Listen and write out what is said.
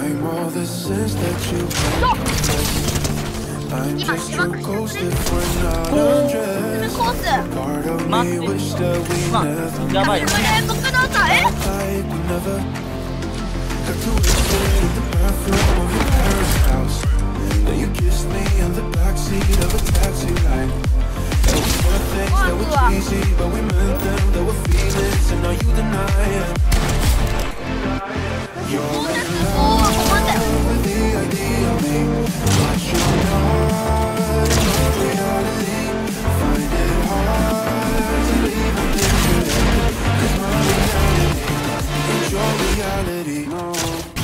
I'm all the sins that you have. I'm just your ghost if we're not undressed. Part of me wish that we never I would never have to whisper in the bathroom of your parents' house. Then you kissed me in the backseat of a taxi that but we meant reality. No.